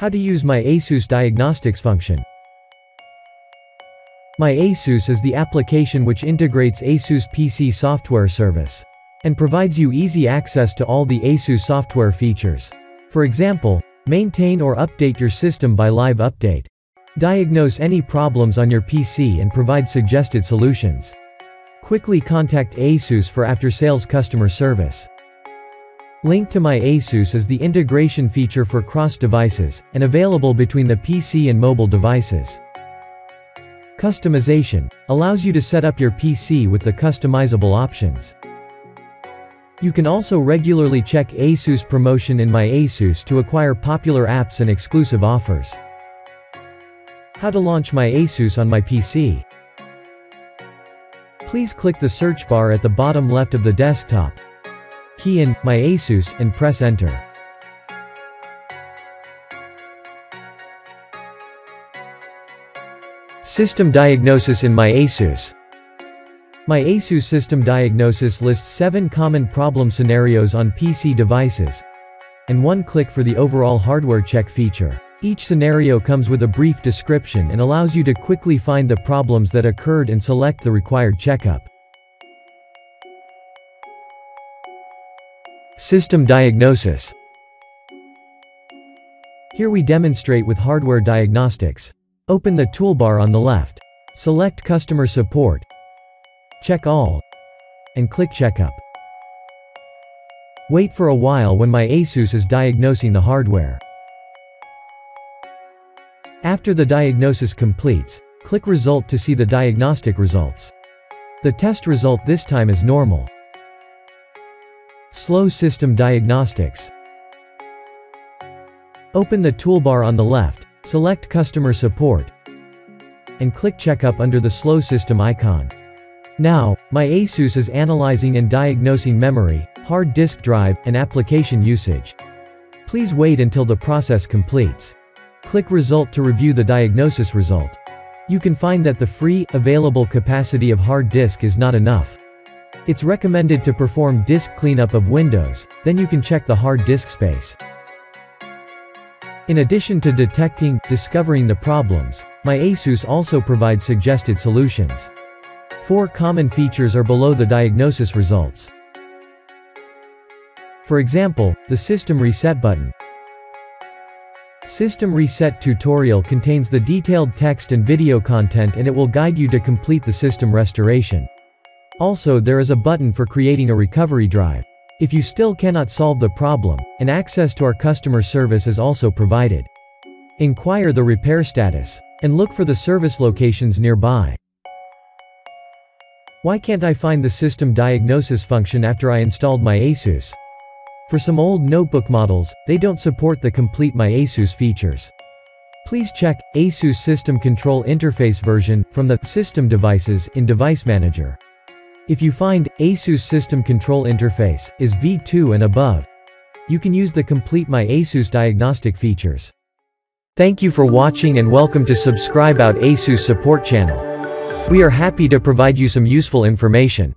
How to use My ASUS Diagnostics function. My ASUS is the application which integrates ASUS PC software service and provides you easy access to all the ASUS software features. For example, maintain or update your system by live update. Diagnose any problems on your PC and provide suggested solutions. Quickly contact ASUS for after-sales customer service. Link to My ASUS is the integration feature for cross-devices, and available between the PC and mobile devices. Customization allows you to set up your PC with the customizable options. You can also regularly check ASUS promotion in My ASUS to acquire popular apps and exclusive offers. How to launch My ASUS on my PC. Please click the search bar at the bottom left of the desktop. Key in My ASUS and press enter. System diagnosis in My ASUS. My ASUS system diagnosis lists 7 common problem scenarios on PC devices, and one click for the overall hardware check feature. Each scenario comes with a brief description and allows you to quickly find the problems that occurred and select the required checkup. System diagnosis. Here we demonstrate with hardware diagnostics. Open the toolbar on the left. Select Customer Support. Check All. And click Checkup. Wait for a while when my ASUS is diagnosing the hardware. After the diagnosis completes, click Result to see the diagnostic results. The test result this time is normal. Slow System Diagnostics Open the toolbar on the left, select Customer Support, and click Checkup under the Slow System icon. Now, my ASUS is analyzing and diagnosing memory, hard disk drive, and application usage. Please wait until the process completes. Click Result to review the diagnosis result. You can find that the free, available capacity of hard disk is not enough. It's recommended to perform disk cleanup of Windows, then you can check the hard disk space. In addition to detecting, discovering the problems, my ASUS also provides suggested solutions. Four common features are below the diagnosis results. For example, the System Reset button, System Reset tutorial contains the detailed text and video content and it will guide you to complete the system restoration. Also there is a button for creating a recovery drive. If you still cannot solve the problem, an access to our customer service is also provided. Inquire the repair status, and look for the service locations nearby. Why can't I find the system diagnosis function after I installed my ASUS? For some old notebook models, they don't support the complete My ASUS features. Please check ASUS System Control Interface version from the System Devices in Device Manager. If you find ASUS System Control Interface is V2 and above, you can use the complete My ASUS diagnostic features. Thank you for watching and welcome to subscribe out ASUS support channel. We are happy to provide you some useful information.